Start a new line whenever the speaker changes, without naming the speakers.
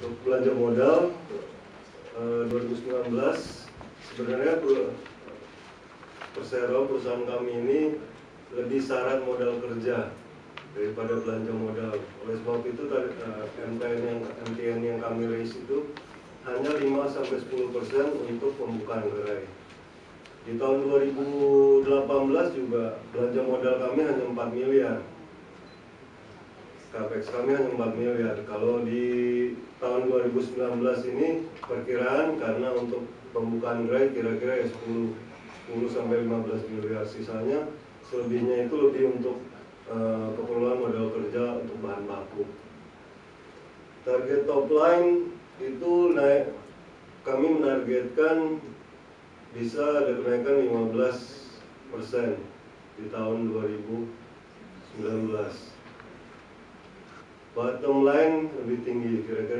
Untuk belanja modal eh, 2019 sebenarnya per- Persero perusahaan kami ini lebih syarat modal kerja daripada belanja modal. Oleh sebab itu tadi, eh, MTN yang MTN yang kami raise itu hanya 5 sampai 10 persen untuk pembukaan gerai. Di tahun 2018 juga belanja modal kami hanya 4 miliar. Capex kami hanya 4 miliar. Kalau di tahun 2019 ini perkiraan karena untuk pembukaan gerai kira-kira ya 10 10 sampai 15 miliar. Sisanya selebihnya itu lebih untuk eh, keperluan modal kerja untuk bahan baku. Target top line itu naik kami menargetkan bisa ada kenaikan 15 persen di tahun 2019. Bottom line lebih tinggi, kira-kira 20